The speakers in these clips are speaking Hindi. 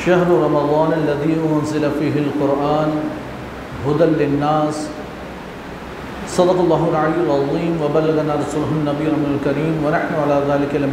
शहर रमज़ान लदीफ़ीक़ुरान हदलनास सदक़ल्लाज़ीम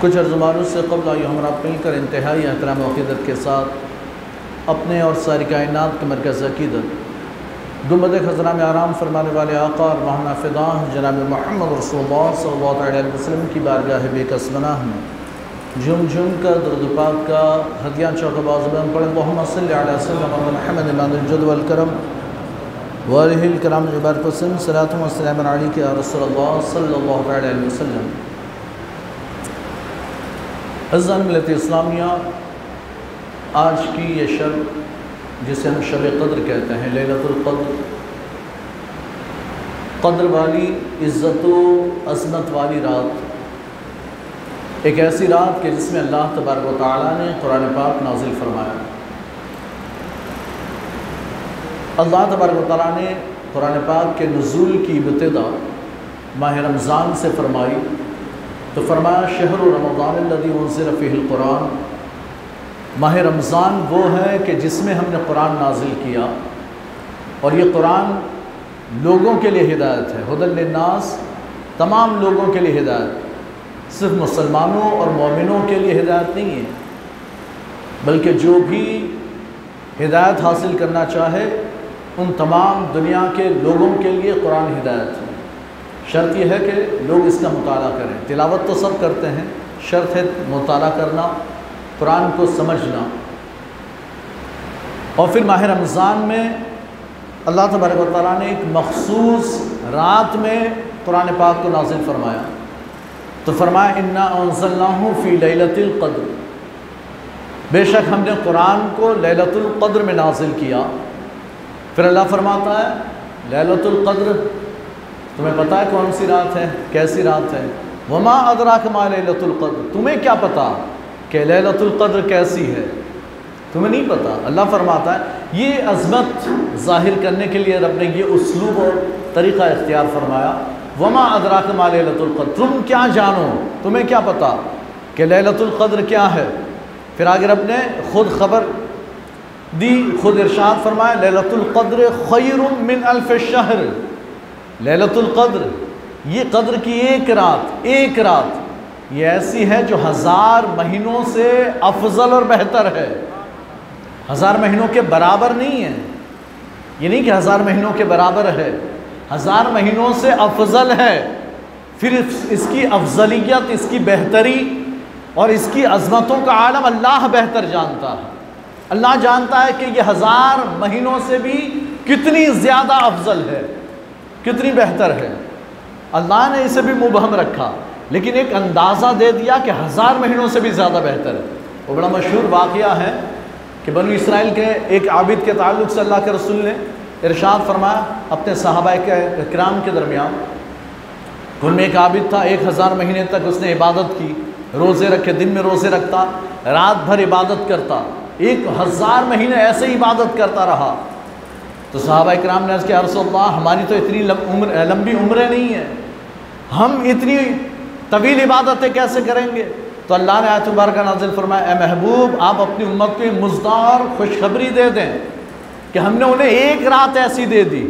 कुछ अर्जुमानों से कबल आई हम आप मिलकर इंतहाई एहतराम अक़ीदत के साथ अपने और सारी कायनात के मरकज़ अक़ीदत। गुमद खजरा में आराम फरमाने वाले आका और महाना फ़िदा जनाब महमद रसोल्ला सल्लल्लाहु अलैहि वसल्लम की बारगाह बेकसमनाह में झुम झुम कर दरदपाक का हदियाँ चौकबाज में पढ़े मोहम्मद महमदजदवलकरम वालकरम जबरपसम सलातम अली के रसोल्ला अलैहि अज़ान मिलत इस्लामिया, आज की ये शब जिसे हम शब कद्र कहते हैं लैलतुल्क़द्र कद्र। वाली इज़्ज़त अज़मत वाली रात। एक ऐसी रात कि जिसमें अल्लाह तबारक ताली ने कुरान पाक नाजिल फरमाया। अल्लाह तबारक ताली ने कुरान पाक के नज़ुल की इब्तदा माह रमज़ान से फरमाई। तो फरमाया, शहर रमज़ान फ़िलकुरान माह रमज़ान वो है कि जिसमें हमने कुरान नाजिल किया। और ये कुरान लोगों के लिए हिदायत है। हदलनास तमाम लोगों के लिए हिदायत। सिर्फ़ मुसलमानों और मोमिनों के लिए हिदायत नहीं है। बल्कि जो भी हिदायत हासिल करना चाहे, उन तमाम दुनिया के लोगों के लिए कुरान हिदायत है। शर्त यह है कि लोग इसका मुताला करें। तिलावत तो सब करते हैं। शर्त है मुताला करना। कुरान को समझना। और फिर माह रमज़ान में अल्लाह तबारक ने एक मखसूस रात में कुरान पाक को नाजिल फरमाया। तो फरमाया, इन्ना फ़ी लैलतुल्क़द्र बेशक हमने कुरान को लैलतुल्क़द्र में नाजिल किया। फिर अल्लाह फरमाता है लैलतुल्क़द्र तुम्हें पता है कौन सी रात है? कैसी रात है? वमा अदरा कमा लैलतुल्क़द्र तुम्हें क्या पता? कि लैलतुल्क़द्र कैसी है? तुम्हें नहीं पता। अल्लाह फरमाता है, ये अजमत ज़ाहिर करने के लिए रब ने ये उसलूब और तरीक़ा इख्तियार फरमाया। वमा अदरा कमा लैलतुल्क़द्र तुम क्या जानो? तुम्हें क्या पता कि लैलतुल्क़द्र क्या है? फिर आगे रब ने ख़ुद ख़बर दी, खुद इरशाद फरमाया लैलतुल्क़द्र खैर मिन अल्फ़ शहर। लैलतुल्क़द्र ये कद्र की एक रात एक रात ये ऐसी है जो हज़ार महीनों से अफजल और बेहतर है। हज़ार महीनों के बराबर नहीं है। ये नहीं कि हज़ार महीनों के बराबर है। हज़ार महीनों से अफजल है। फिर इसकी अफजलियत, इसकी बेहतरी और इसकी अजमतों का आलम अल्लाह बेहतर जानता है। अल्लाह जानता है कि यह हज़ार महीनों से भी कितनी ज़्यादा अफजल है, कितनी बेहतर है। अल्लाह ने इसे भी मुबहम रखा। लेकिन एक अंदाज़ा दे दिया कि हज़ार महीनों से भी ज़्यादा बेहतर है। वो बड़ा मशहूर वाक़ है कि बनु इसराइल के एक आबिद के ताल्लुक से अल्लाह के रसूल ने इरशाद फरमाया अपने सहाबा के कराम के दरमियान उनमें एक आबिद था, एक हज़ार महीने तक उसने इबादत की, रोज़े रखे, दिन में रोज़े रखता, रात भर इबादत करता, एक हज़ार महीने ऐसे ही इबादत करता रहा। तो साहबा कराम ने के अरसल्ला हमारी तो इतनी लंबी उम्रें नहीं है। हम इतनी तवील इबादतें कैसे करेंगे? तो अल्लाह ने आयत मुबारक नाजिल फरमाया महबूब, आप अपनी उम्मत को मुजदार खुशखबरी दे दें कि हमने उन्हें एक रात ऐसी दे दी।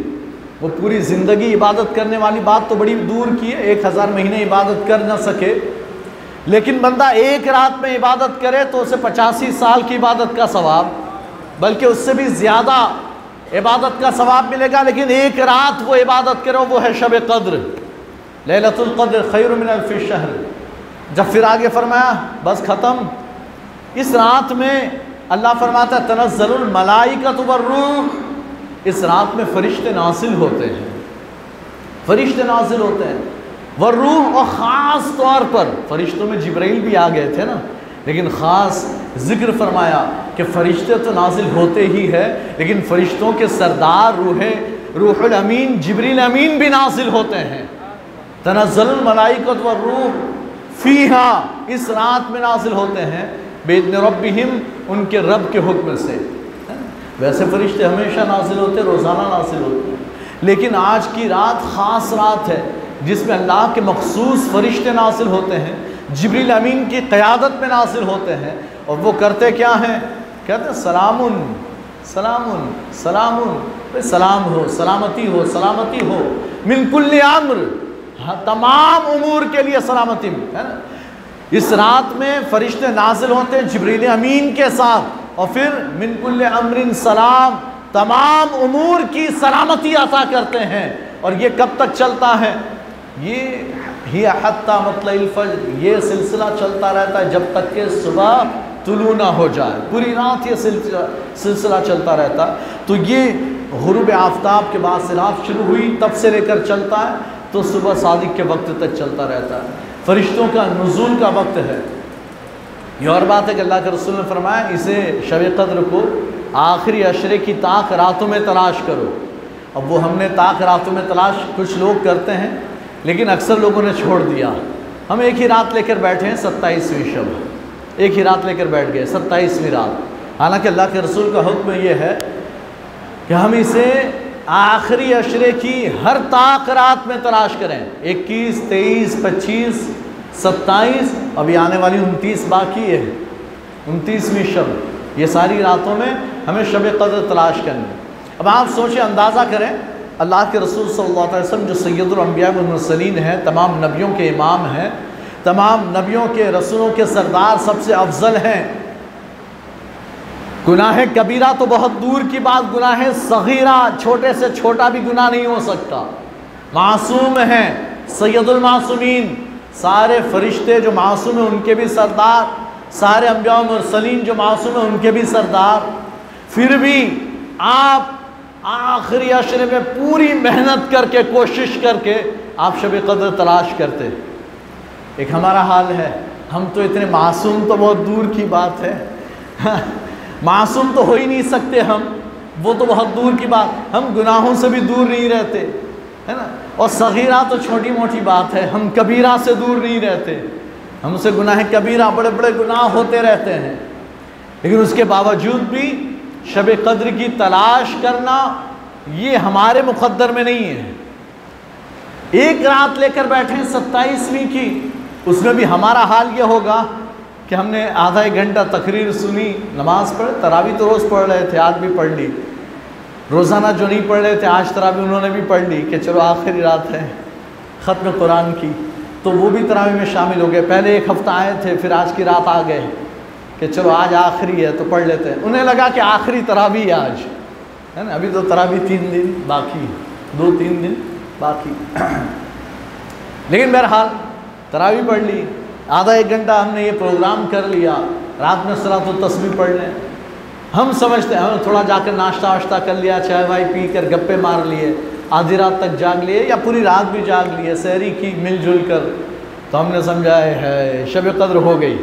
वो पूरी ज़िंदगी इबादत करने वाली बात तो बड़ी दूर की है, एक हज़ार महीने इबादत कर ना सके। लेकिन बंदा एक रात में इबादत करे तो उसे पचासी साल की इबादत का सवाब, बल्कि उससे भी ज़्यादा इबादत का सवाब मिलेगा, लेकिन एक रात वो इबादत करो वो है शब कद्र लैलतुल्क़द्र खैर शहर। जब फिर आगे फरमाया, बस ख़त्म। इस रात में अल्लाह फरमाता है तनज़लमलाइकत रूह। इस रात में फ़रिश्ते नासिल होते हैं। फ़रिश्ते नाजिल होते हैं। व रूह और ख़ास तौर पर फरिश्तों में जबरील भी आ गए थे ना। लेकिन ख़ास ज़िक्र फरमाया कि फ़रिश्ते तो नाजिल होते ही है, लेकिन फ़रिश्तों के सरदार रूह, रूहुल अमीन, जबरील अमीन भी नाजिल होते हैं। तनजल मलाइकत व रूह फ़ीहा, इस रात में नाजिल होते हैं बेदन रबिम उनके रब के हुक्म से। वैसे फरिश्ते हमेशा नाजिल होते रोज़ाना नाजिल होते हैं। लेकिन आज की रात ख़ास रात है, जिसमें अल्लाह के मखसूस फरिश्ते नाजिल होते हैं, जबरील अमीन की क़्यादत में नाजिल होते हैं, और वो करते क्या हैं? कहते हैं, सलामुन सलामुन सलामुन सलाम हो, सलामती हो सलामती हो मिनकुल्ल अम्र हाँ तमाम उमूर के लिए सलामती है ना? इस रात में फरिश्ते नाजिल होते हैं जबरील अमीन के साथ, और फिर मिनकुल्ल अमरिन सलाम, तमाम उमूर की सलामती अता करते हैं। और ये कब तक चलता है? ये ही हत्ता मतलब ये सिलसिला चलता रहता है जब तक कि सुबह तुलू ना हो जाए। पूरी रात ये सिलसिला चलता रहता। तो ये गुरूब आफ्ताब के बाद सिलाफ शुरू हुई, तब से लेकर चलता है। तो सुबह सादिक के वक्त तक चलता रहता है। फरिश्तों का नजूल का वक्त है। ये और बात है कि अल्लाह के रसूल ने फरमाया, इसे शब कद्र को आखिरी अशरे की ताक रातों में तलाश करो। अब वो हमने ताक रातों में तलाश, कुछ लोग करते हैं, लेकिन अक्सर लोगों ने छोड़ दिया। हम एक ही रात लेकर बैठे हैं, सत्ताईसवीं शब। एक ही रात लेकर बैठ गए, सत्ताईसवीं रात। हालाँकि अल्लाह के रसूल का हुक्म ये है कि हम इसे आखिरी अशरे की हर ताक रात में तलाश करें। इक्कीस, तेईस, पच्चीस, सत्ताईस, अभी आने वाली उनतीस बाकी है। उनतीसवीं शब। ये सारी रातों में हमें शब कदर तलाश करनी अब आप सोचें, अंदाज़ा करें, अल्लाह के रसूल सल्लल्लाहु अलैहि वसल्लम, जो सैदुलम्बियासलीन हैं, तमाम नबियों के इमाम हैं, तमाम नबियों के रसूलों के सरदार सबसे अफजल हैं। गुनाह कबीरा तो बहुत दूर की बात, गुनाह सगीरा, छोटे से छोटा भी गुनाह नहीं हो सकता। मासूम हैं सैदुलमासूमीन सारे फरिश्ते जो मासूम हैं उनके भी सरदार, सारे अम्बिया जो मासूम हैं उनके भी सरदार। फिर भी आप आखिरी अशरे में पूरी मेहनत करके, कोशिश करके आप शब कदर तलाश करते एक हमारा हाल है, हम तो इतने मासूम तो बहुत दूर की बात है। मासूम तो हो ही नहीं सकते हम। वो तो बहुत दूर की बात। हम गुनाहों से भी दूर नहीं रहते, है ना? और सगीरा तो छोटी मोटी बात है। हम कबीरा से दूर नहीं रहते। हमसे गुनाह कबीरा बड़े बड़े गुनाह होते रहते हैं। लेकिन उसके बावजूद भी शब कद्र की तलाश करना ये हमारे मुकद्दर में नहीं है। एक रात लेकर बैठे सत्ताईसवीं की, उसमें भी हमारा हाल ये होगा। कि हमने आधा एक घंटा तकरीर सुनी, नमाज़ पढ़, तरावी तो रोज़ पढ़ रहे थे, आज भी पढ़ ली। रोज़ाना जो नहीं पढ़ रहे थे, आज तरावी उन्होंने भी पढ़ ली कि चलो आखिरी रात है, ख़त्म कुरान की। तो वो भी तरावी में शामिल हो गए। पहले एक हफ़्ता आए थे, फिर आज की रात आ गए कि चलो आज आखिरी है तो पढ़ लेते हैं। उन्हें लगा कि आखिरी तरावी है आज। है ना? अभी तो तरावी तीन दिन बाकी दो तीन दिन बाकी लेकिन बहरहाल, तरावी पढ़ ली। आधा एक घंटा हमने ये प्रोग्राम कर लिया। रात में सरा तो तस्वीर पढ़ लें। हम समझते हैं, हमने थोड़ा जाकर नाश्ता वाश्ता कर लिया, चाय वाय पी कर गप्पे मार लिए, आधी रात तक जाग लिए या पूरी रात भी जाग लिए शहरी की मिलजुल कर। तो हमने समझा है शब कद्र हो गई।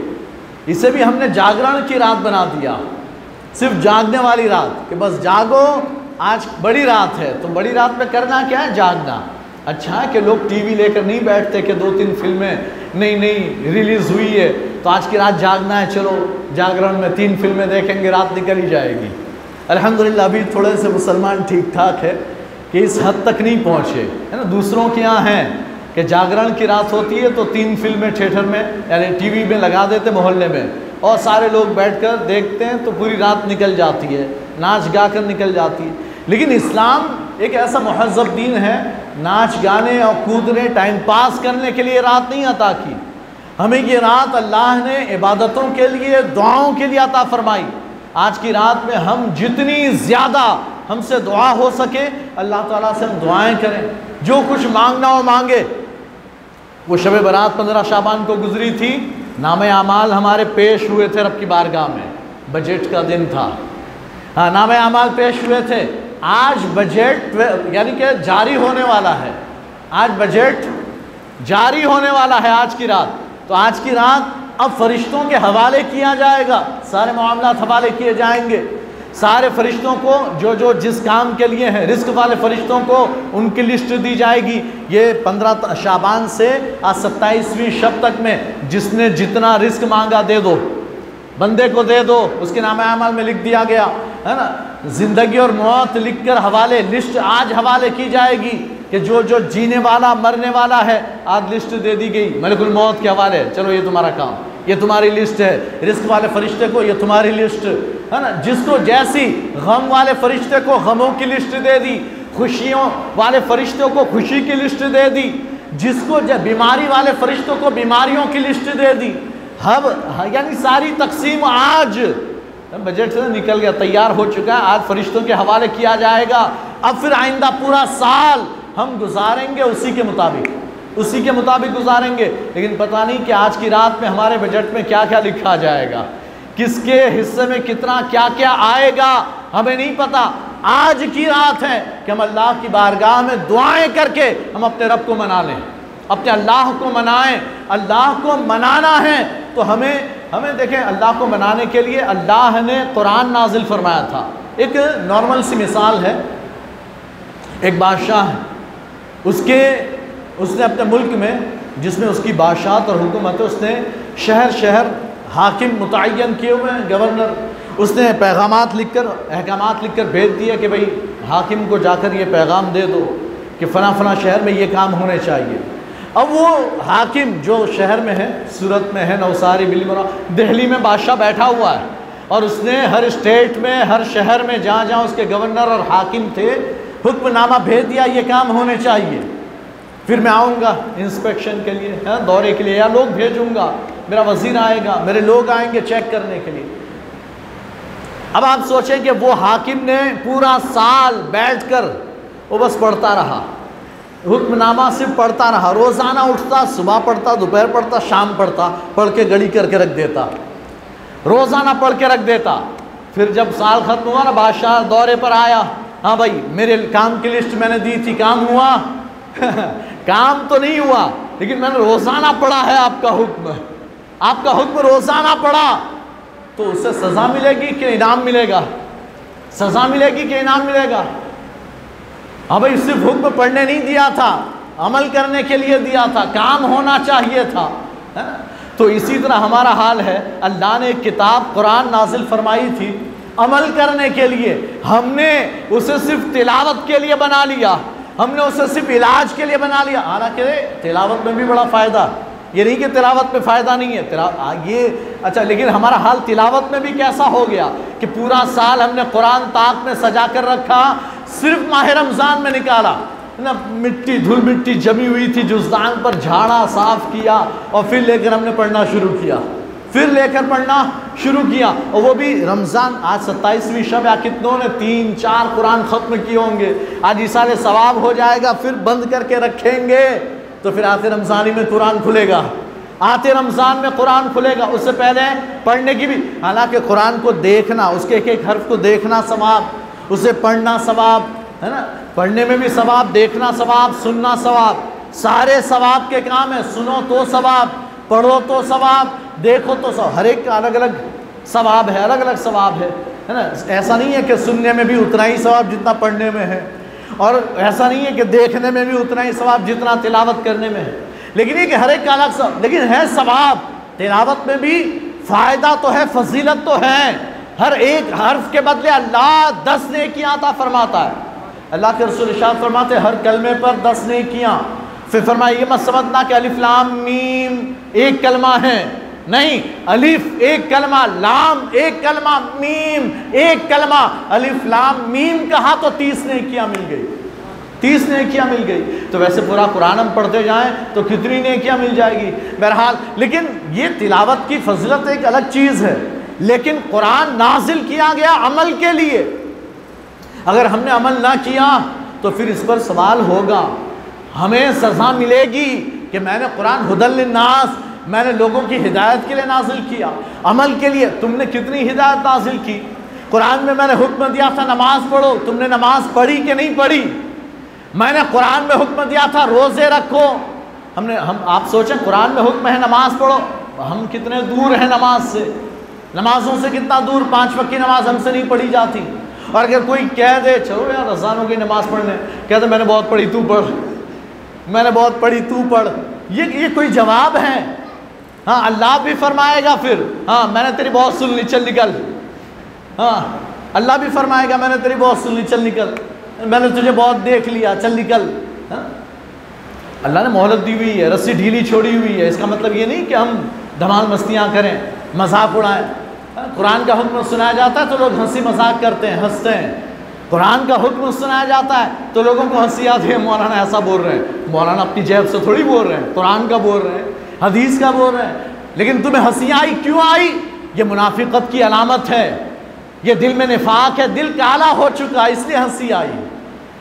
इसे भी हमने जागरण की रात बना दिया। सिर्फ़ जागने वाली रात कि बस जागो, आज बड़ी रात है तो बड़ी रात में करना क्या है? जागना। अच्छा है कि लोग टीवी लेकर नहीं बैठते कि दो तीन फ़िल्में नहीं नहीं, रिलीज़ हुई है। तो आज की रात जागना है, चलो, जागरण में तीन फ़िल्में देखेंगे, रात निकल ही जाएगी। अलहमदिल्ला अभी थोड़े से मुसलमान ठीक ठाक है कि इस हद तक नहीं पहुँचे। है ना, दूसरों के यहाँ हैं कि जागरण की रात होती है तो तीन फ़िल्में थिएटर में, यानी टीवी में लगा देते मोहल्ले में। और सारे लोग बैठकर देखते हैं तो पूरी रात निकल जाती है, नाच गा कर निकल जाती है। लेकिन इस्लाम एक ऐसा महजब दीन है, नाच गाने और कूदने टाइम पास करने के लिए रात नहीं अता की। हमें ये रात अल्लाह ने इबादतों के लिए, दुआओं के लिए अता फरमाई। आज की रात में हम जितनी ज़्यादा हमसे दुआ हो सके, अल्लाह ताला से हम दुआएँ करें। जो कुछ मांगना हो मांगे। वो शब बरात पंद्रह शाबान को गुजरी थी। नाम अमाल हमारे पेश हुए थे रब की बारगाह में। बजट का दिन था। हाँ नाम अमाल पेश हुए थे। आज बजट यानी कि जारी होने वाला है। आज बजट जारी होने वाला है आज की रात। तो आज की रात अब फरिश्तों के हवाले किया जाएगा। सारे मामला हवाले किए जाएँगे। सारे फरिश्तों को जो जो जिस काम के लिए हैं, रिस्क वाले फरिश्तों को उनकी लिस्ट दी जाएगी। ये पंद्रह शाबान से आज सत्ताईसवीं शब तक में जिसने जितना रिस्क मांगा दे दो। बंदे को दे दो। उसके नाम अमल में लिख दिया गया, है ना? ज़िंदगी और मौत लिख कर हवाले, लिस्ट आज हवाले की जाएगी कि जो जो जीने वाला, मरने वाला है, आज लिस्ट दे दी गई। मलिकुल मौत के हवाले। चलो, ये तुम्हारा काम। ये तुम्हारी लिस्ट है। रिस्क वाले फरिश्ते को ये तुम्हारी लिस्ट। है ना? जिसको जैसी गम वाले फरिश्ते को गमों की लिस्ट दे दी, खुशियों वाले फरिश्तों को खुशी की लिस्ट दे दी, जिसको बीमारी वाले फरिश्तों को बीमारियों की लिस्ट दे दी, हब, यानी सारी तकसीम आज बजट से निकल गया, तैयार हो चुका है। आज फरिश्तों के हवाले किया जाएगा। अब फिर आइंदा पूरा साल हम गुजारेंगे उसी के मुताबिक। उसी के मुताबिक गुजारेंगे। लेकिन पता नहीं कि आज की रात में हमारे बजट में क्या क्या लिखा जाएगा। किसके हिस्से में कितना क्या क्या आएगा, हमें नहीं पता। आज की रात है कि हम अल्लाह की बारगाह में दुआएँ करके हम अपने रब को मना लें। अपने अल्लाह को मनाएँ। अल्लाह को मनाना है तो हमें हमें देखें, अल्लाह को मनाने के लिए अल्लाह ने कुरान नाजिल फरमाया था। एक नॉर्मल सी मिसाल है। एक बादशाह है। उसके, उसने अपने मुल्क में, जिसमें उसकी बादशाहत और हुकूमत है उसने शहर शहर हाकिम मुतन किए हुए हैं, गवर्नर। उसने पैगाम लिख कर अहकाम लिख कर भेज दिए कि भाई, हाकिम को जाकर ये पैगाम दे दो कि फ़ना फ़ना शहर में ये काम होने चाहिए। अब वो हाकिम जो शहर में है, सूरत में है, नवसारी बिलमरा दिल्ली में बादशाह बैठा हुआ है। और उसने हर स्टेट में, हर शहर में, जहाँ जहाँ उसके गवर्नर और हाकिम थे, हुक्मनामा भेज दिया, ये काम होने चाहिए। फिर मैं आऊँगा इंस्पेक्शन के लिए, है, दौरे के लिए, या लोग भेजूँगा, मेरा वज़ीर आएगा, मेरे लोग आएँगे चेक करने के लिए। अब आप सोचें कि वो हाकिम ने पूरा साल बैठकर वो बस पढ़ता रहा। हुक्मनामा सिर्फ़ पढ़ता रहा, रोज़ाना उठता, सुबह पढ़ता, दोपहर पढ़ता, शाम पढ़ता, पढ़ के गड़ी करके रख देता। रोज़ाना पढ़ के रख देता। फिर जब साल ख़त्म हुआ ना, बादशाह दौरे पर आया हाँ भाई, मेरे काम की लिस्ट मैंने दी थी, काम हुआ। काम तो नहीं हुआ, लेकिन मैंने रोज़ाना पढ़ा है आपका हुक्म। आपका हुक्म रोज़ाना पढ़ा तो उससे सज़ा मिलेगी कि इनाम मिलेगा? सज़ा मिलेगी कि इनाम मिलेगा? हाँ भाई सिर्फ़ हुक्म पढ़ने नहीं दिया था, अमल करने के लिए दिया था, काम होना चाहिए था, है? तो इसी तरह हमारा हाल है, अल्लाह ने एक किताब कुरान नाजिल फरमाई थी, अमल करने के लिए हमने उसे सिर्फ़ तिलावत के लिए बना लिया, हमने उसे सिर्फ़ इलाज के लिए बना लिया हालाँकि तिलावत में भी बड़ा फ़ायदा, ये नहीं कि तिलावत में फ़ायदा नहीं है, तिला ये अच्छा लेकिन हमारा हाल तिलावत में भी कैसा हो गया कि पूरा साल हमने कुरान ताक में सजा कर रखा सिर्फ़ माह रमज़ान में निकाला। ना मिट्टी, धूल मिट्टी जमी हुई थी जुजदान पर झाड़ा साफ़ किया और फिर लेकर हमने पढ़ना शुरू किया। फिर लेकर पढ़ना शुरू किया और वो भी रमज़ान, आज सत्ताईसवीं शब या कितनों ने तीन, चार कुरान ख़त्म किए होंगे। आज इसारे सवाब हो जाएगा, फिर बंद करके रखेंगे। तो फिर आते रमज़ानी में कुरान खुलेगा। आते रमज़ान में कुरान खुलेगा। उससे पहले पढ़ने की भी, हालाँकि कुरान को देखना, उसके एक एक हर्फ को देखना सवाब। उसे पढ़ना सवाब, है ना? पढ़ने में भी सवाब, देखना सवाब, सुनना सवाब। सारे सवाब के काम है, सुनो तो सवाब, पढ़ो तो सवाब, देखो तो सब हर एक का अलग अलग सवाब है अलग अलग सवाब है है ना? ऐसा नहीं है कि सुनने में भी उतना ही सवाब जितना पढ़ने में है। और ऐसा नहीं है कि देखने में भी उतना ही सवाब जितना तिलावत करने में है। लेकिन ये कि हर एक का अलग सवाब लेकिन है सवाब। तिलावत में भी फ़ायदा तो है, फजीलत तो है। हर एक हर्फ के बदले अल्लाह दस ने किया आता फरमाता है। अल्लाह के रसूल इशाद फरमाते हर कलमे पर दस ने किया फिर फरमाया ये मत समझना कि अलिफ्लाम मीम एक कलमा है। नहीं, अलिफ एक कलमा, लाम एक कलमा, मीम एक कलमा। अलिफ, लाम, मीम कहा तो तीस ने किया मिल गई। तीस ने किया मिल गई। तो वैसे पूरा कुरान हम पढ़ते जाएँ तो कितनी ने किया मिल जाएगी? बहरहाल, लेकिन ये तिलावत की फजलत एक अलग चीज़ है। लेकिन कुरान नाजिल किया गया अमल के लिए। अगर हमने अमल ना किया तो फिर इस पर सवाल होगा, हमें सज़ा मिलेगी कि मैंने कुरान हुदल नास मैंने लोगों की हिदायत के लिए नाजिल किया। अमल के लिए तुमने कितनी हिदायत नाजिल की? कुरान में मैंने हुक्म दिया था, नमाज़ पढ़ो। तुमने नमाज़ पढ़ी कि नहीं पढ़ी? मैंने कुरान में हुक्म दिया था, रोज़े रखो। हमने, हम, आप सोचें, कुरान में हुक्म है नमाज़ पढ़ो। हम कितने दूर हैं नमाज़ से? नमाजों से कितना दूर पाँच वक्त की नमाज़ हमसे नहीं पढ़ी जाती। और अगर कोई कह दे, चलो यार, रजानों की नमाज़ पढ़ने कहते मैंने बहुत पढ़ी, तू पढ़। मैंने बहुत पढ़ी, तू पढ़। ये ये कोई जवाब है? हाँ अल्लाह भी फरमाएगा फिर। हाँ मैंने तेरी बहुत सुन ली चल निकल। हाँ अल्लाह भी फरमाएगा, मैंने तेरी बहुत सुन ली चल निकल। मैंने तुझे बहुत देख लिया, चल निकल। हाँ? अल्लाह ने मोहलत दी हुई है, रस्सी ढीली छोड़ी हुई है। इसका मतलब ये नहीं कि हम धमाल मस्तियाँ करें। मज़ाक उड़ाएँ? कुरान का हुक्म सुनाया जाता है तो लोग हँसी मज़ाक करते हैं, हँसते हैं। कुरान का हुक्म सुनाया जाता है तो लोगों को हँसी आती है, मौलाना ऐसा बोल रहे हैं। मौलाना अपनी जेब से थोड़ी बोल रहे हैं, कुरान का बोल रहे हैं, हदीस का बोल रहे हैं। लेकिन तुम्हें हँसी आई? क्यों आई? ये मुनाफिकत की अलामत है। ये दिल में निफाक है, दिल काला हो चुका है, इसलिए हँसी आई।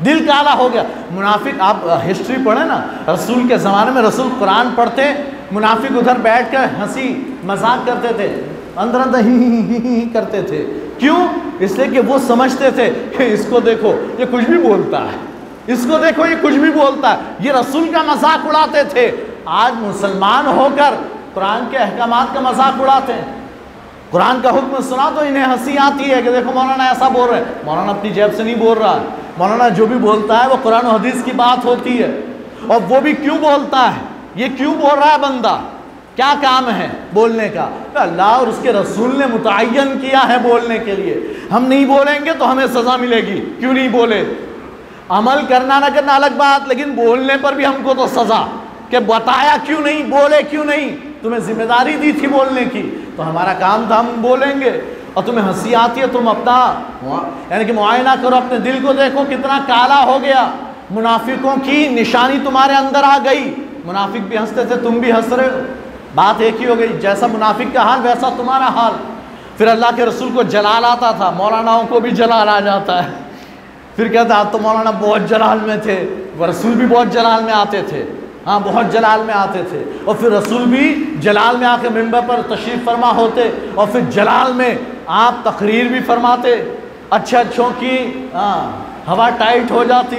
दिल काला हो गया। मुनाफिक, आप हिस्ट्री पढ़े ना। रसूल के ज़माने में रसूल कुरान पढ़ते मुनाफिक उधर बैठ कर हँसी मज़ाक करते थे अंदर अंदर ही, ही, ही, ही करते थे। क्यों? इसलिए कि वो समझते थे कि इसको देखो ये कुछ भी बोलता है। इसको देखो ये कुछ भी बोलता है। ये रसूल का मज़ाक उड़ाते थे। आज मुसलमान होकर कुरान के अहकाम का मज़ाक उड़ाते हैं। कुरान का हुक्म सुना तो इन्हें हँसी आती है कि देखो मौलाना ऐसा बोल रहे हैं। मौलाना अपनी जेब से नहीं बोल रहा है। मौलाना जो भी बोलता है वो कुरान हदीस की बात होती है। और वो भी क्यों बोलता है? ये क्यों बोल रहा है बंदा? क्या काम है बोलने का? तो अल्लाह, और उसके रसूल ने मुतन किया है बोलने के लिए। हम नहीं बोलेंगे तो हमें सज़ा मिलेगी। क्यों नहीं बोले? अमल करना ना करना अलग बात, लेकिन बोलने पर भी हमको तो सज़ा। कि बताया क्यों नहीं, बोले क्यों नहीं? तुम्हें ज़िम्मेदारी दी थी बोलने की तो हमारा काम था हम बोलेंगे। और तुम्हें हँसी आती है, तुम अपना यानी कि मुआयना करो, अपने दिल को देखो, कितना काला हो गया। मुनाफिकों की निशानी तुम्हारे अंदर आ गई। मुनाफिक भी हँसते थे, तुम भी हंस रहे हो। बात एक ही हो गई, जैसा मुनाफिक का हाल, वैसा तुम्हारा हाल। फिर अल्लाह के रसूल को जलाल आता था, मौलानाओं को भी जलाल आ जाता है। फिर कहता तो मौलाना बहुत जलाल में थे रसूल भी बहुत जलाल में आते थे। हाँ बहुत जलाल में आते थे। और फिर रसूल भी जलाल में आके मेंबर पर तशरीफ़ फरमा होते, और फिर जलाल में आप तकरीर भी फरमाते। अच्छे अच्छों की हाँ हवा टाइट हो जाती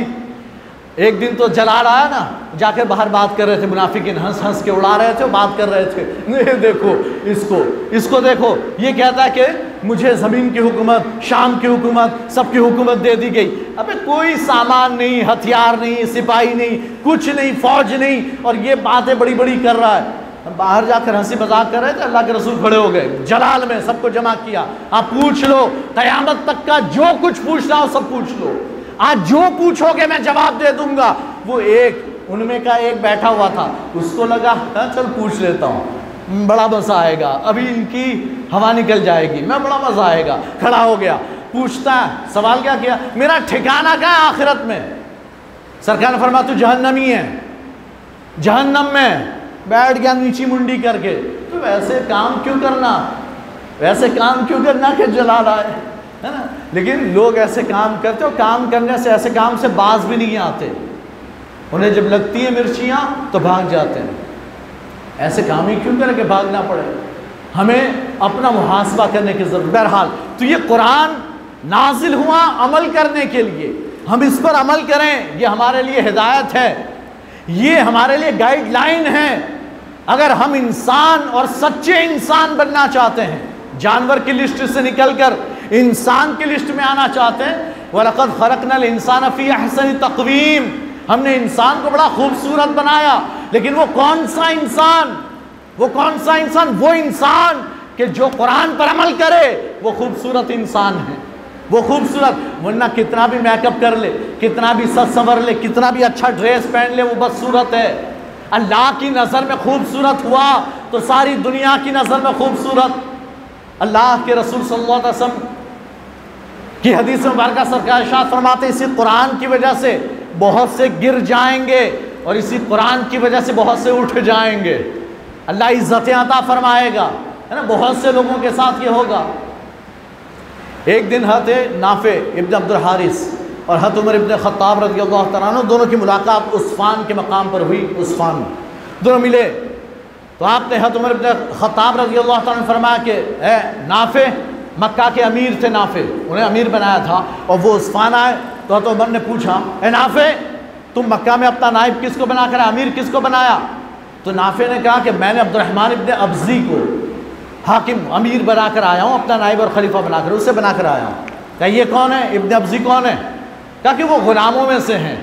एक दिन तो जला रहा है ना जाकर बाहर बात कर रहे थे मुनाफिकिन, हंस हंस के उड़ा रहे थे बात कर रहे थे। ये देखो, इसको इसको देखो, ये कहता है कि मुझे ज़मीन की हुकूमत, शाम की हुकूमत सबकी हुकूमत दे दी गई। अबे कोई सामान नहीं, हथियार नहीं, सिपाही नहीं, कुछ नहीं, फौज नहीं, और ये बातें बड़ी बड़ी कर रहा है। बाहर जाकर हँसी मज़ाक कर रहे थे, अल्लाह के रसूल खड़े हो गए। जलाल में सबको जमा किया। आप पूछ लो, कयामत तक का जो कुछ पूछना हो, सब पूछ लो। आज जो पूछोगे मैं जवाब दे दूँगा। वो एक उनमें का एक बैठा हुआ था। उसको लगा हाँ, चल पूछ लेता हूँ। बड़ा मज़ा आएगा। अभी इनकी हवा निकल जाएगी। मैं बड़ा मज़ा आएगा। खड़ा हो गया। पूछता है सवाल क्या किया? मेरा ठिकाना क्या है आखिरत में? सरकार ने फरमा तू जहन्नमी है। जहन्नम में। बैठ गया नीची मुंडी करके। तो वैसे काम क्यों करना? वैसे काम क्यों करना कि जला आए? है ना? लेकिन लोग ऐसे काम करते हो काम करने से, ऐसे काम से बाज भी नहीं आते। उन्हें जब लगती है मिर्चियाँ तो भाग जाते हैं। ऐसे काम ही क्यों करें कि भागना पड़े? हमें अपना मुहासबा करने की ज़रूरत, बहरहाल। तो ये कुरान नाजिल हुआ अमल करने के लिए। हम इस पर अमल करें, ये हमारे लिए हिदायत है। ये हमारे लिए गाइडलाइन है। अगर हम इंसान और सच्चे इंसान बनना चाहते हैं, जानवर की लिस्ट से निकलकर इंसान की लिस्ट में आना चाहते हैं। वरकत फ़रक नल इंसान फ़ी अहसन तकवीम। हमने इंसान को बड़ा खूबसूरत बनाया, लेकिन वो कौन सा इंसान? वो कौन सा इंसान? वो इंसान कि जो कुरान पर अमल करे, वो खूबसूरत इंसान है। वो खूबसूरत, वरना कितना भी मेकअप कर ले, कितना भी सच संवर ले, कितना भी अच्छा ड्रेस पहन ले, वो बदसूरत है। अल्लाह की नज़र में खूबसूरत हुआ तो सारी दुनिया की नज़र में खूबसूरत। अल्लाह के रसूल सल्लल्लाहु अलैहि वसल्लम की हदीस मुबारक सरकार शाह फरमाते इसी कुरान की वजह से बहुत से गिर जाएँगे और इसी कुरान की वजह से बहुत से उठ जाएँगे। अल्लाह इज़्ज़त अता फरमाएगा, है ना? बहुत से लोगों के साथ ये होगा। एक दिन हत नाफे इब्न अब्दुल हारिस और हत उमर इब्न ख़त्ताब रज़ी अल्लाह दोनों की मुलाकात उस्फान के मकाम पर हुई, उस्फान। दोनों मिले। तो आपने हत उमर इब्न ख़त्ताब रज़ी अल्लाह फरमाया कि, ए नाफे मक्का के अमीर थे नाफे। उन्हें अमीर बनाया था और वो उस्फान आए तो हत उमर ने पूछा, ए नाफे, तुम मक्का में अपना नाइब किसको बना कर अमीर किसको बनाया? तो नाफे ने कहा कि मैंने अब्दुलरहमान इबन अब्जी को हाकिम, अमीर बनाकर आया हूँ, अपना नाइब और खलीफा बनाकर उससे बनाकर आया हूँ। क्या ये कौन है? इब्न अब्जी कौन है? क्या कि वो गुलामों में से हैं।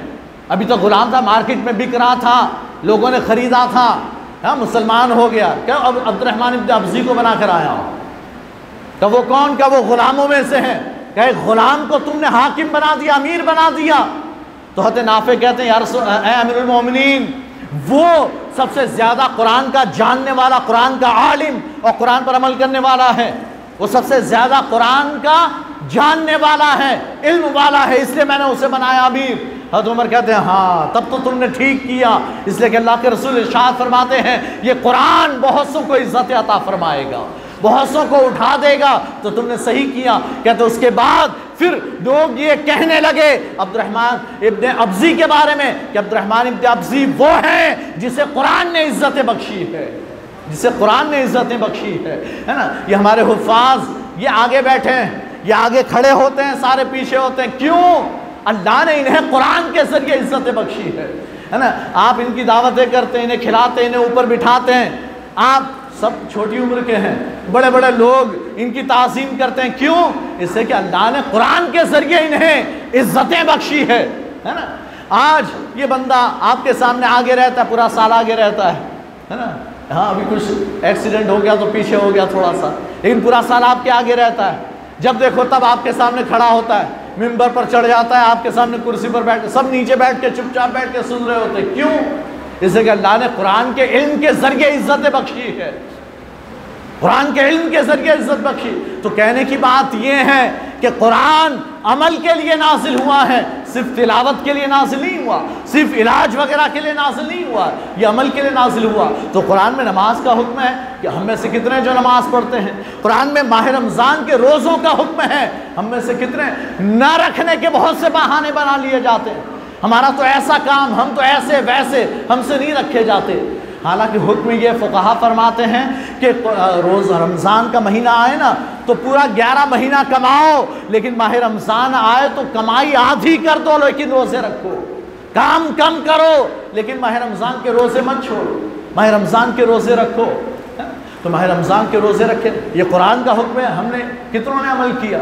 अभी तो गुलाम था, मार्केट में बिक रहा था, लोगों ने ख़रीदा था। हाँ मुसलमान हो गया। क्या अब अब्दुलरहमान इब्न अब्जी को बनाकर आया हूँ। तो वो कौन? क्या वो गुलामों में से हैं? कहे, गुलाम को तुमने हाकिम बना दिया, अमीर बना दिया। तो हत नाफे कहते हैं यार वो सबसे ज़्यादा कुरान का जानने वाला, कुरान का आलिम और कुरान पर अमल करने वाला है। वो सबसे ज़्यादा कुरान का जानने वाला है, इल्म वाला है, इसलिए मैंने उसे बनाया अमीर। हज़रत उमर कहते हैं हाँ तब तो तुमने ठीक किया। इसलिए कि अल्लाह के रसूल इशाद फरमाते हैं, ये कुरान बहुत सौ को इज़्ज़त अता फरमाएगा। बहुत सौ को उठा देगा। तो तुमने सही किया। कहते उसके बाद फिर लोग ये कहने लगे अब्दुलरहमान इब्न अब्जी के बारे में। कि अब्दुलरहमान इब्न अब्जी वो है जिसे कुरान ने इज़्ज़त बख्शी है। जिसे कुरान ने इज्जतें बख्शी है। है ना? ये हमारे हुफाज, ये आगे बैठे हैं। ये आगे खड़े होते हैं, सारे पीछे होते हैं। क्यों? अल्लाह ने इन्हें कुरान के ज़रिए इज़्ज़त बख्शी है। है ना? आप इनकी दावतें करते हैं, इन्हें खिलाते हैं, इन्हें ऊपर बिठाते हैं। आप सब छोटी उम्र के हैं। बड़े बड़े लोग इनकी तासीम करते हैं। क्यों? इससे कि अल्लाह ने कुरान के ज़रिए इन्हें इज्जतें बख्शी है। है ना? आज ये बंदा आपके सामने आगे रहता है, पूरा साल आगे रहता है। है ना? हाँ अभी कुछ एक्सीडेंट हो गया तो पीछे हो गया थोड़ा सा लेकिन पूरा साल आपके आगे रहता है। जब देखो, तब आपके सामने खड़ा होता है। मिंबर पर चढ़ जाता है, आपके सामने कुर्सी पर बैठ, सब नीचे बैठ के चुपचाप बैठ के सुन रहे होते क्यों? इससे कि अल्लाह ने कुरान के इल्म के ज़रिए इज़्ज़त बख्शी है। कुरान के इल्म के ज़रिए इज़्ज़त बख्शी। तो कहने की बात यह है कि कुरान अमल के लिए नाजिल हुआ है, सिर्फ़ तिलावत के लिए नाजिल नहीं हुआ, सिर्फ़ इलाज वगैरह के लिए नाजिल नहीं हुआ, ये अमल के लिए नाजिल हुआ। तो कुरान में नमाज़ का हुक्म है कि हम में से कितने जो नमाज़ पढ़ते हैं। कुरान में माह रमज़ान के रोज़ों का हुक्म है, हम में से कितने न रखने के बहुत से बहाने बना लिए जाते हैं। हमारा तो ऐसा काम, हम तो ऐसे वैसे हमसे नहीं रखे जाते। हालाँकि हुक्म ये फ़ुकहा फरमाते हैं कि रोज़ रमज़ान का महीना आए ना तो पूरा ग्यारह महीना कमाओ, लेकिन माह रमज़ान आए तो कमाई आधी कर दो, लेकिन रोज़े रखो। काम कम करो, लेकिन माह रमज़ान के रोज़े मत छोड़ो। माह रमज़ान के रोज़े रखो तो माह रमज़ान के रोज़े रखें। ये कुरान का हुक्म है, हमने कितनों ने अमल किया?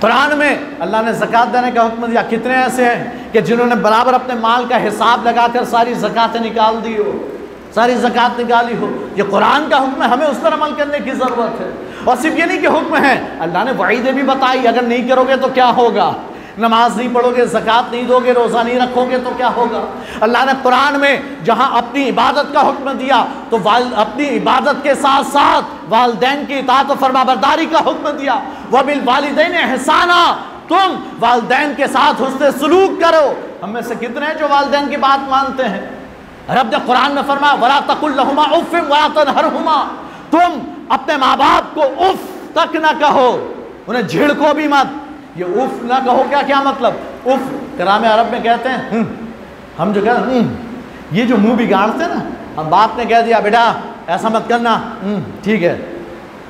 कुरान में अल्लाह ने ज़क़़त देने का हुक्म दिया। कितने ऐसे हैं कि जिन्होंने बराबर अपने माल का हिसाब लगाकर सारी ज़क़़तें निकाल दी हो, सारी ज़क़़त निकाली हो। ये कुरान का हुक्म है, हमें उस पर अमल करने की ज़रूरत है। और सिर्फ़ ये नहीं कि हुक्म है, अल्लाह ने वाइदे भी बताई, अगर नहीं करोगे तो क्या होगा? नमाज़ नहीं पढ़ोगे, ज़क़़त नहीं दोगे, रोज़ा नहीं रखोगे तो क्या होगा? अल्लाह ने कुरान में जहाँ अपनी इबादत का हुक्म दिया तो वाल अपनी इबादत के साथ साथ वालदेन की इतात फरमाबरदारी का हुक्म दिया। वह बिल वालदेन एहसाना। तुम वालदेन के साथ उससे सलूक करो। हम में से कितने जो वालदेन की बात मानते हैं? रब ने कुरान में फरमा वला तकुल्लहुमा उफ़िम वला तनहरहुमा तुम अपने माँ बाप को उफ तक न कहो उन्हें झिड़को भी मत। ये उफ ना कहो क्या क्या मतलब? उफ कराम अरब में कहते हैं। हम्म। हम जो कहते हैं हम्म। ये जो मुँह बिगाड़ते ना हम बाप ने कह दिया बेटा ऐसा मत करना। हम्म, ठीक है।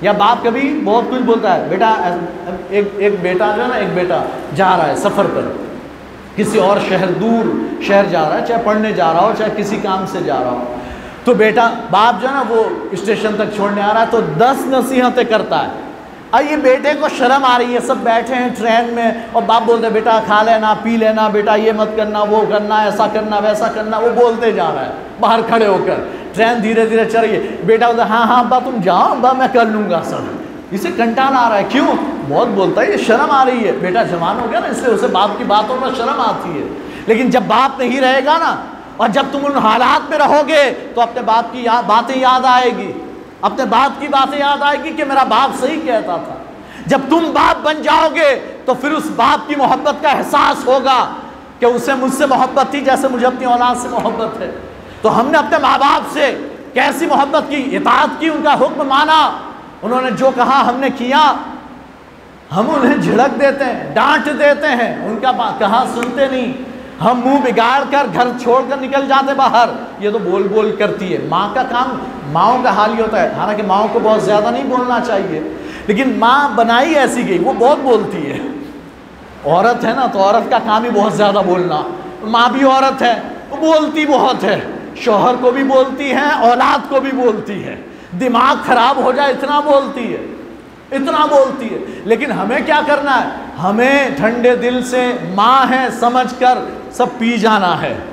या बाप कभी बहुत कुछ बोलता है, बेटा, एक एक बेटा जो है ना, एक बेटा जा रहा है सफ़र पर। किसी और शहर दूर शहर जा रहा है, चाहे पढ़ने जा रहा हो, चाहे किसी काम से जा रहा हो। तो बेटा, बाप जो है ना, वो स्टेशन तक छोड़ने आ रहा है तो दस नसीहतें करता है। और ये बेटे को शर्म आ रही है, सब बैठे हैं ट्रेन में, और बाप बोलते बेटा, खा लेना, पी लेना, बेटा, ये मत करना, वो करना, ऐसा करना, वैसा करना। वो बोलते जा रहा है, बाहर खड़े होकर। ट्रेन धीरे धीरे चल रही बेटा बोलता हाँ हाँ अब्बा तुम जाओ अब्बा मैं कर लूँगा सब। इसे कंटाल आ रहा है। क्यों? बहुत बोलता है, ये शर्म आ रही है। बेटा, जवान हो गया ना, इसलिए उसे बाप की बातों में शर्म आती है। लेकिन जब बाप नहीं रहेगा ना, और जब तुम उन हालात में रहोगे तो अपने बाप की याद बातें याद आएगी। अपने बाप की बातें याद आएगी कि मेरा बाप सही कहता था। जब तुम बाप बन जाओगे तो फिर उस बाप की मोहब्बत का एहसास होगा कि उसे मुझसे मोहब्बत थी, जैसे मुझे अपनी औलाद से मोहब्बत है। तो हमने अपने माँ बाप से कैसी मोहब्बत की इतात की, उनका हुक्म माना। उन्होंने जो कहा हमने किया। हम उन्हें झिड़क देते हैं, डांट देते हैं। उनका कहा सुनते नहीं। हम मुँह बिगाड़ कर घर छोड़कर निकल जाते बाहर। ये तो बोल बोल करती है। माँ का काम माओ का हाल ही होता है। हालाँकि माओ को बहुत ज़्यादा नहीं बोलना चाहिए। लेकिन माँ बनाई ऐसी गई, वो बहुत बोलती है। औरत है ना तो औरत का काम ही बहुत ज़्यादा बोलना। माँ भी औरत है, वो बोलती बहुत है। शोहर को भी बोलती हैं, औलाद को भी बोलती है। दिमाग खराब हो जाए, इतना बोलती है। इतना बोलती है। लेकिन हमें क्या करना है? हमें ठंडे दिल से माँ है समझ कर सब पी जाना है।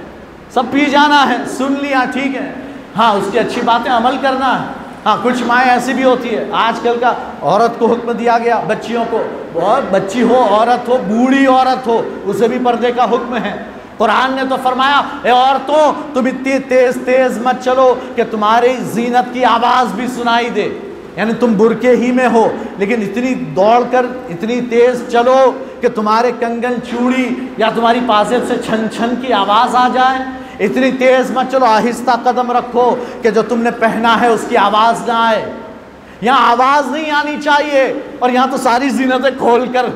सब पी जाना है। सुन लिया, ठीक है। हाँ उसकी अच्छी बातें अमल करना है। हाँ कुछ माएँ ऐसी भी होती है। आजकल का औरत को हुक्म दिया गया, बच्चियों को। और बच्ची हो, औरत हो, बूढ़ी औरत हो, उसे भी पर्दे का हुक्म है। कुरान ने तो फरमाया औरतों, तुम इतनी तेज तेज मत चलो कि तुम्हारी जीनत की आवाज़ भी सुनाई दे। यानी तुम बुरके ही में हो, लेकिन इतनी दौड़कर, इतनी तेज चलो कि तुम्हारे कंगन चूड़ी या तुम्हारी पासेब से छन छन की आवाज़ आ जाए। इतनी तेज मत चलो, आहिस्ता कदम रखो कि जो तुमने पहना है उसकी आवाज़ ना आए। यहाँ आवाज़ नहीं आनी चाहिए और यहाँ तो सारी जीनतें खोल कर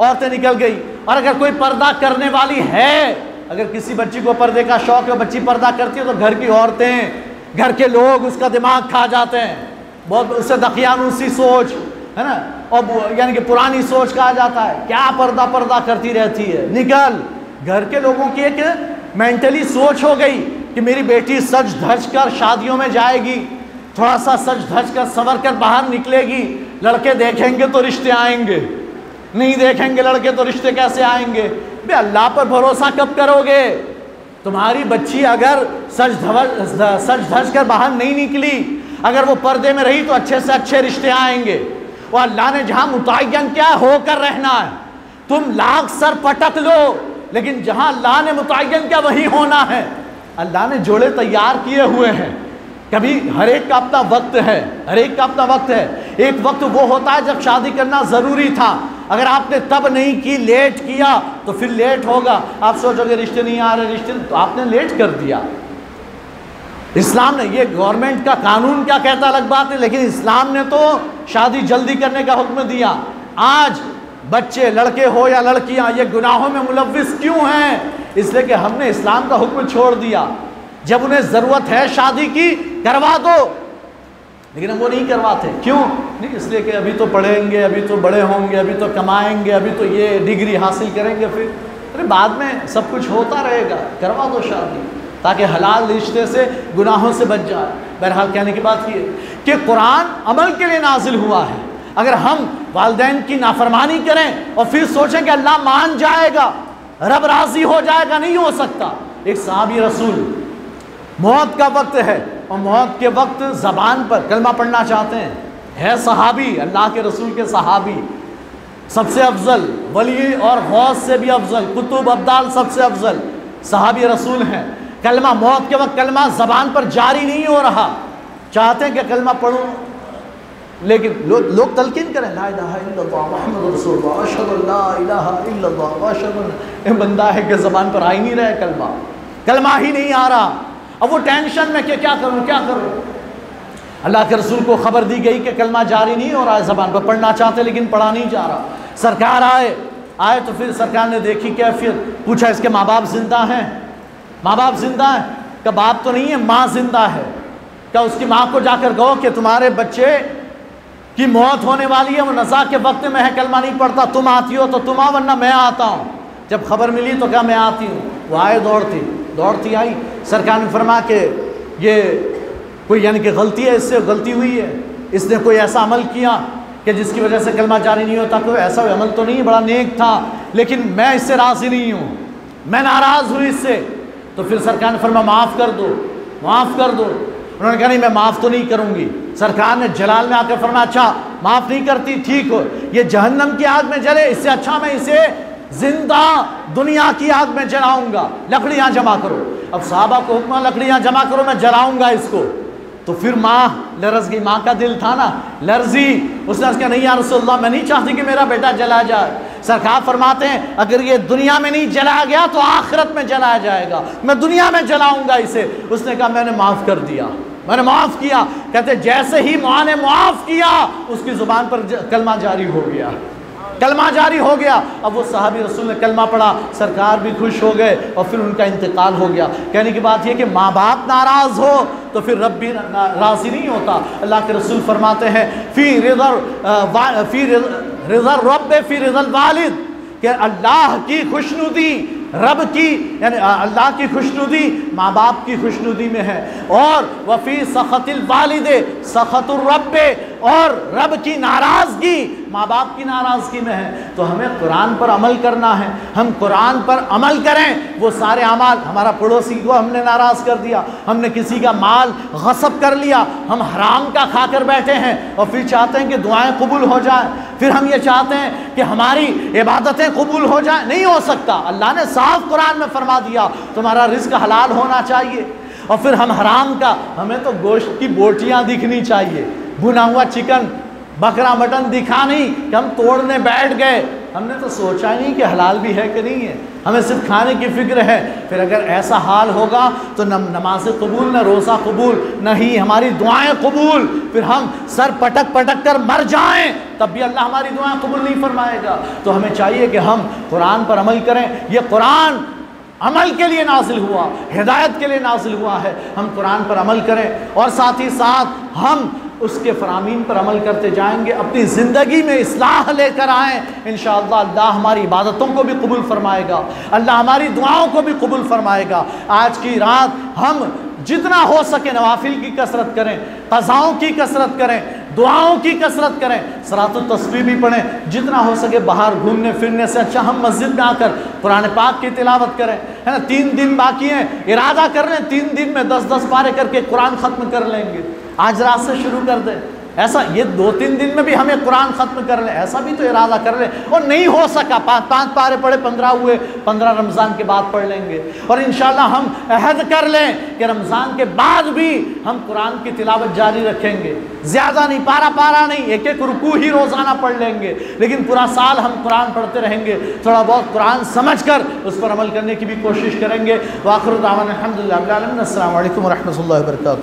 औरतें निकल गई। और अगर कोई पर्दा करने वाली है अगर किसी बच्ची को पर्दे का शौक है, बच्ची पर्दा करती है तो घर की औरतें, घर के लोग उसका दिमाग खा जाते हैं। बहुत उससे दकियानुसी सोच, है ना? और यानी कि पुरानी सोच कहा जाता है। क्या पर्दा पर्दा करती रहती है? निकल। घर के लोगों की एक मेंटली सोच हो गई कि मेरी बेटी सच धज कर शादियों में जाएगी, थोड़ा सा सच धज कर संवर कर बाहर निकलेगी, लड़के देखेंगे तो रिश्ते आएँगे। नहीं देखेंगे लड़के तो रिश्ते कैसे आएँगे? बे अल्लाह पर भरोसा कब करोगे? तुम्हारी बच्ची अगर सच धज सच धज कर बाहर नहीं निकली, अगर वो पर्दे में रही तो अच्छे से अच्छे रिश्ते आएँगे। वो अल्लाह ने जहाँ मुतन क्या होकर रहना है। तुम लाख सर पटक लो, लेकिन जहाँ अल्लाह ने मुतन क्या वही होना है। अल्लाह ने जोड़े तैयार किए हुए हैं। कभी हर एक का अपना वक्त है, हर एक का अपना वक्त है। एक वक्त वो होता है जब शादी करना ज़रूरी था। अगर आपने तब नहीं की, लेट किया तो फिर लेट होगा। आप सोचोगे, रिश्ते नहीं आ रहे, रिश्ते तो आपने लेट कर दिया। इस्लाम ने, ये गवर्नमेंट का कानून क्या कहता अलग बात है, लेकिन इस्लाम ने तो शादी जल्दी करने का हुक्म दिया। आज बच्चे, लड़के हो या लड़कियाँ, ये गुनाहों में मुलविस क्यों हैं? इसलिए कि हमने इस्लाम का हुक्म छोड़ दिया। जब उन्हें ज़रूरत है शादी की, करवा दो। लेकिन हम वो नहीं करवाते। क्यों? नहीं, इसलिए कि अभी तो पढ़ेंगे, अभी तो बड़े होंगे, अभी तो कमाएँगे, अभी तो ये डिग्री हासिल करेंगे फिर। अरे, बाद में सब कुछ होता रहेगा। करवा दो शादी, ताकि हलाल रिश्ते से, गुनाहों से बच जाए। बहरहाल, कहने की बात ये कि कुरान अमल के लिए नाजिल हुआ है। अगर हम वालदेन की नाफरमानी करें और फिर सोचें कि अल्लाह मान जाएगा, रब राज़ी हो जाएगा, नहीं हो सकता। एक साहबी रसूल मौत का वक्त है और मौत के वक्त ज़बान पर कलमा पढ़ना चाहते हैं। है सहाबी अल्लाह के रसूल के सहाबी। सबसे अफजल वली और हौस से भी अफजल कुतुब अब्दाल सबसे अफजल सहाबी रसूल हैं। कलमा मौत के वक्त कलमा ज़बान पर जारी नहीं हो रहा। चाहते हैं कि कलमा पढ़ूँ लेकिन लो, लोग तलकिन करें बंदा है कि ज़बान पर आ ही नहीं रहा कलमा। कलमा ही नहीं आ रहा। अब वो टेंशन में कि क्या करूँ क्या करूँ? अल्लाह के रसूल को खबर दी गई कि कलमा जारी नहीं हो रहा है, ज़बान पर पढ़ना चाहते, लेकिन पढ़ा नहीं जा रहा। सरकार आए आए तो फिर सरकार ने देखी कैफियत। पूछा, इसके माँ बाप ज़िंदा हैं? माँ बाप ज़िंदा हैं? क्या बाप तो नहीं है, माँ ज़िंदा है। क्या उसकी माँ को जाकर कहो कि तुम्हारे बच्चे की मौत होने वाली है, वो नज़ा के वक्त में है, कलमा नहीं पढ़ता। तुम आती हो तो तुम आ वरना मैं आता हूँ। जब खबर मिली तो क्या मैं आती हूँ। वो आए, दौड़ती। दौड़ती आई। सरकार ने फरमा के, ये कोई यानी कि गलती है इससे, गलती हुई है। इसने कोई ऐसा अमल किया कि जिसकी वजह से कलमा जारी नहीं होता, कोई ऐसा अमल तो नहीं, बड़ा नेक था। लेकिन मैं इससे राज़ी नहीं हूँ। मैं नाराज़ हुई इससे। तो फिर सरकार ने फरमा, माफ़ कर दो, माफ़ कर दो। उन्होंने कहा, नहीं, मैं माफ़ तो नहीं करूँगी। सरकार ने जलाल में आकर फरमा अच्छा माफ़ नहीं करती, ठीक हो। ये जहन्नम की आग में जले, इससे अच्छा मैं इसे ज़िंदा दुनिया की आग में जलाऊँगा। लकड़ियाँ जमा करो। अब साहबा को हुक्म, लकड़ियाँ जमा करो, मैं जलाऊँगा इसको। तो फिर माँ लरज गई माँ का दिल था ना? लर्जी। उसने कहा, नहीं यार रसोल्ला मैं नहीं चाहती कि मेरा बेटा जला जाए। सरकार फरमाते हैं, अगर ये दुनिया में नहीं जलाया गया तो आखिरत में जलाया जाएगा। मैं दुनिया में जलाऊँगा इसे। उसने कहा, मैंने माफ़ कर दिया। मैंने माफ़ किया। कहते, जैसे ही माँ ने माफ़ किया, उसकी ज़ुबान पर कलमा जारी हो गया। कलमा जारी हो गया। अब वो साहबी रसूल ने कलमा पढ़ा, सरकार भी खुश हो गए और फिर उनका इंतकाल हो गया। कहने की बात यह कि माँ बाप नाराज़ हो तो फिर रब भी राज़ी नहीं होता। अल्लाह के रसूल फरमाते हैं, फ़ी रिजर फ़ी रिजर रब फ़ी रिजल वालिद। कि अल्लाह की खुशनुदी, रब की, यानी अल्लाह की खुशनुदी माँ बाप की खुशनुदी में है। और वफ़ी सख़तिल वालिद सख़तुरब और रब की नाराज़गी माँ बाप की नाराज़गी में है। तो हमें कुरान पर अमल करना है। हम कुरान पर अमल करें, वो सारे अमाल, हमारा पड़ोसी को हमने नाराज़ कर दिया, हमने किसी का माल गसब कर लिया, हम हराम का खा कर बैठे हैं और फिर चाहते हैं कि दुआएँ कबूल हो जाए। फिर हम ये चाहते हैं कि हमारी इबादतें कबूल हो जाए। नहीं हो सकता। अल्लाह ने साफ़ कुरान में फरमा दिया, तुम्हारा रिस्क हलाल होना चाहिए। और फिर हम हराम का, हमें तो गोश्त की बोटियाँ दिखनी चाहिए। भुना हुआ चिकन, बकरा मटन दिखा नहीं कि हम तोड़ने बैठ गए। हमने तो सोचा नहीं कि हलाल भी है कि नहीं है। हमें सिर्फ़ खाने की फ़िक्र है। फिर अगर ऐसा हाल होगा तो न नमाज़ कबूल न, रोज़ा कबूल न ही हमारी दुआएँ कबूल। फिर हम सर पटक पटक कर मर जाएँ, तब भी अल्लाह हमारी दुआएँ कबूल नहीं फरमाएगा। तो हमें चाहिए कि हम कुरान पर अमल करें। ये कुरान अमल के लिए नाजिल हुआ, हिदायत के लिए नाजिल हुआ है। हम कुरान पर अमल करें और साथ ही साथ हम उसके फरामीन पर अमल करते जाएँगे, अपनी ज़िंदगी में इसलाह लेकर आएँ इन अल्लाह हमारी इबादतों को भी कबूल फरमाएगा, अल्लाह हमारी दुआओं को भी कबूल फरमाएगा। आज की रात हम जितना हो सके नवाफिल की कसरत करें, कज़ाओं की कसरत करें, दुआओं की कसरत करें सरात तस्वीर भी पढ़ें, जितना हो सके बाहर घूमने फिरने से अच्छा हम मस्जिद में आकर कुरान पाक की तिलावत करें, है ना? तीन दिन बाकी हैं, इरादा कर लें, तीन दिन में दस दस पारे करके कुरान ख़त्म कर लेंगे। आज रात से शुरू कर दे। ऐसा ये दो तीन दिन में भी हमें कुरान ख़त्म कर ले, ऐसा भी तो इरादा कर ले। और नहीं हो सका, पाँच पाँच पारे पढ़े पंद्रह हुए, पंद्रह रमज़ान के बाद पढ़ लेंगे। और इन हम अहद कर लें कि रमज़ान के बाद भी हम कुरान की तिलावत जारी रखेंगे। ज़्यादा नहीं, पारा पारा नहीं, एक एक रुकू ही रोज़ाना पढ़ लेंगे। लेकिन पूरा साल हम कुरान पढ़ते रहेंगे। थोड़ा बहुत कुरान समझ कर उस पर अमल करने की भी कोशिश करेंगे। वाखर दावन अलहमदिल्ला अल्लाम वरहमल वर्का